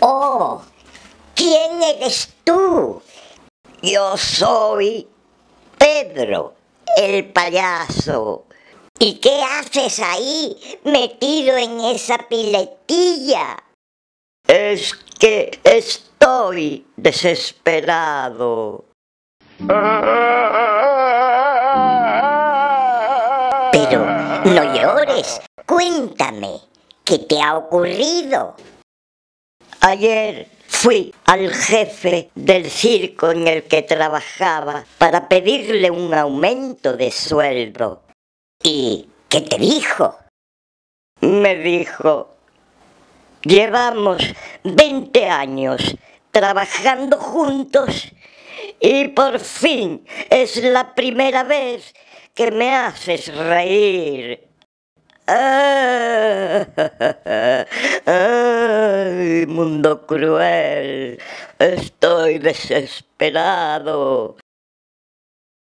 Oh, ¿quién eres tú? Yo soy Pedro, el payaso. ¿Y qué haces ahí, metido en esa piletilla? Es que estoy desesperado. Pero no llores, cuéntame, ¿qué te ha ocurrido? Ayer fui al jefe del circo en el que trabajaba para pedirle un aumento de sueldo. ¿Y qué te dijo? Me dijo, llevamos 20 años trabajando juntos y por fin es la primera vez que me haces reír. ¡Ay, mundo cruel! Estoy desesperado.